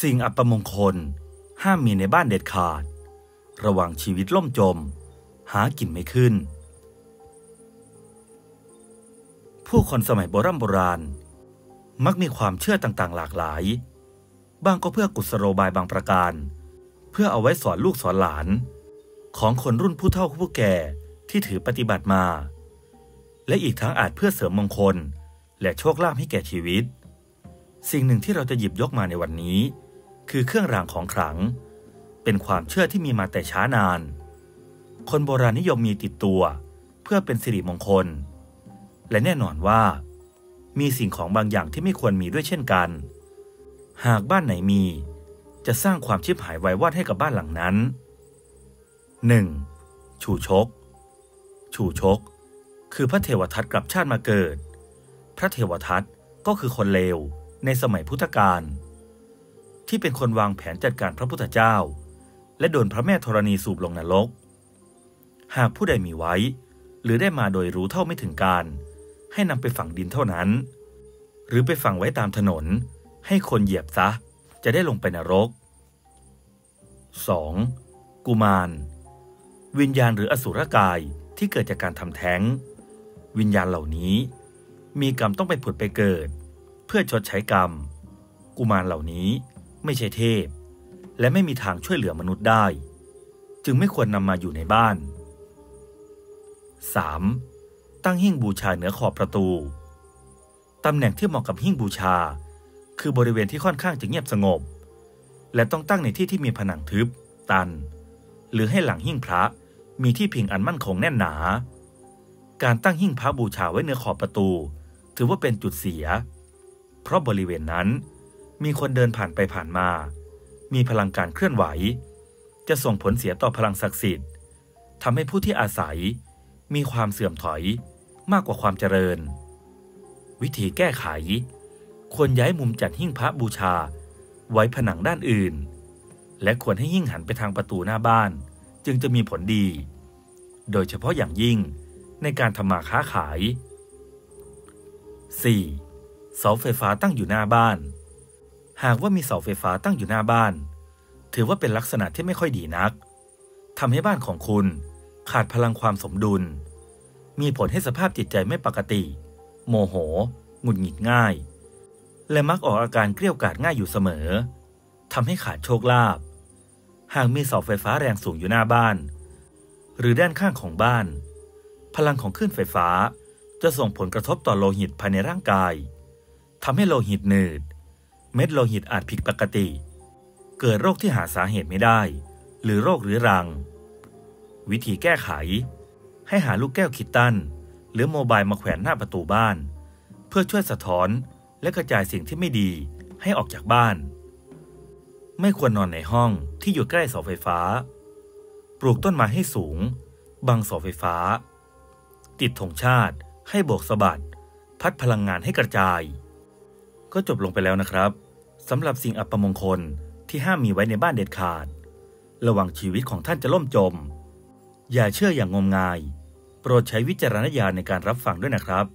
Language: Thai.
สิ่งอัปมงคล ห้ามมีในบ้านเด็ดขาด ระวังชีวิตล่มจม หากินไม่ขึ้น ผู้คนสมัยโบราณโบราณ มักมีความเชื่อต่างๆ หลากหลาย บางก็เพื่อกุศโลบายบางประการ เพื่อเอาไว้สอนลูกสอนหลาน ของคนรุ่นผู้เฒ่าผู้แก่ที่ถือปฏิบัติมา และอีกทั้งอาจเพื่อเสริมมงคล และโชคลาภให้แก่ชีวิต สิ่งหนึ่งที่เราจะหยิบยกมาในวันนี้ คือเครื่องรางของขลัง เป็นความเชื่อที่มีมาแต่ช้านาน คนโบราณนิยมมีติดตัว เพื่อเป็นสิริมงคล และแน่นอนว่า มีสิ่งของบางอย่างที่ไม่ควรมีด้วยเช่นกัน หากบ้านไหนมี จะสร้างความชิบหายวายวอดให้กับบ้านหลังนั้น 1. ชูชก ชูชก คือพระเทวทัตกลับชาติมาเกิด พระเทวทัตก็คือคนเลว ในสมัยพุทธกาลที่เป็นคนวางแผนจัดการพระพุทธเจ้า และโดนพระแม่ธรณีสูบลงนรก หากผู้ใดมีไว้ หรือได้มาโดยรู้เท่าไม่ถึงการ ให้นำไปฝังดินเท่านั้น หรือไปฝังไว้ตามถนน ให้คนเหยียบซะ จะได้ลงไปนรก 2. กุมาร วิญญาณหรืออสุรกายที่เกิดจากการทำแท้ง วิญญาณเหล่านี้ มีกรรมต้องไปผุดไปเกิด เพื่อชดใช้กรรม กุมารเหล่านี้ไม่ใช่เทพ และไม่มีทางช่วยเหลือมนุษย์ได้ จึงไม่ควรนำมาอยู่ในบ้าน 3. ตั้งหิ้งบูชาเหนือขอบประตู ตำแหน่งที่เหมาะกับหิ้งบูชา คือบริเวณที่ค่อนข้างจะเงียบสงบ และต้องตั้งในที่ที่มีผนังทึบ ตัน หรือให้หลังหิ้งพระมีที่พิงอันมั่นคงแน่นหนา การตั้งหิ้งพระบูชาไว้เหนือขอบประตู ถือว่าเป็นจุดเสีย เพราะบริเวณนั้น มีคนเดินผ่านไปผ่านมา มีพลังการเคลื่อนไหว จะส่งผลเสียต่อพลังศักดิ์สิทธิ์ทำให้ผู้ที่อาศัย มีความเสื่อมถอยมากกว่าความเจริญ วิธีแก้ไข ควรย้ายมุมจัดหิ้งพระบูชา ไว้ผนังด้านอื่น และควรให้หิ้งหันไปทางประตูหน้าบ้าน จึงจะมีผลดี โดยเฉพาะอย่างยิ่งในการทำมาค้าขาย 4. เสาไฟฟ้าตั้งอยู่หน้าบ้าน หากว่ามีเสาไฟฟ้าตั้งอยู่หน้าบ้าน ถือว่าเป็นลักษณะที่ไม่ค่อยดีนักทำให้บ้านของคุณขาดพลังความสมดุล มีผลให้สภาพจิตใจไม่ปกติ โมโห หงุดหงิดง่าย และมักออกอาการเกลี้ยกล่อมง่ายอยู่เสมอทำให้ขาดโชคลาภหากมีเสาไฟฟ้าแรงสูงอยู่หน้าบ้าน หรือด้านข้างของบ้าน พลังของคลื่นไฟฟ้าจะส่งผลกระทบต่อโลหิตภายในร่างกาย ทำให้โลหิตหนืด เม็ดโลหิตอาจผิดปกติ เกิดโรคที่หาสาเหตุไม่ได้ หรือโรคเรื้อรัง วิธีแก้ไข ให้หาลูกแก้วคิดตัน หรือโมบายมาแขวนหน้าประตูบ้าน เพื่อช่วยสะท้อนและกระจายสิ่งที่ไม่ดีให้ออกจากบ้าน ไม่ควรนอนในห้องที่อยู่ใกล้เสาไฟฟ้า ปลูกต้นไม้ให้สูง บังเสาไฟฟ้า ติดธงชาติให้โบกสะบัด พัดพลังงานให้กระจาย ก็จบลงไปแล้วนะครับสำหรับสิ่งอัปมงคลที่ห้ามมีไว้ในบ้านเด็ดขาด ระวังชีวิตของท่านจะล่มจม อย่าเชื่ออย่างงมงาย โปรดใช้วิจารณญาณในการรับฟังด้วยนะครับ